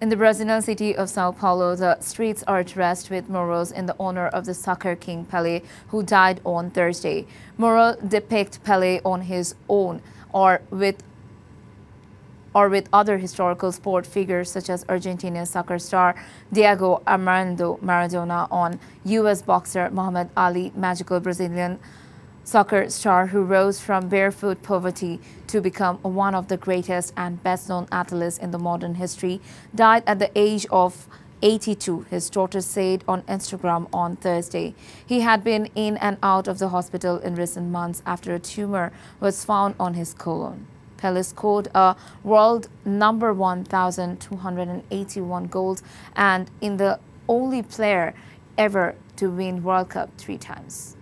In the Brazilian city of Sao Paulo, the streets are dressed with murals in the honor of the soccer king Pelé, who died on Thursday. Mural depict Pelé on his own or with or with other historical sport figures such as Argentinian soccer star Diego Armando Maradona on U.S. boxer Muhammad Ali, magical Brazilian soccer star who rose from barefoot poverty to become one of the greatest and best-known athletes in the modern history, died at the age of 82, his daughter said on Instagram on Thursday. He had been in and out of the hospital in recent months after a tumor was found on his colon. Pelé scored a world number 1,281 goals and in the only player ever to win World Cup three times.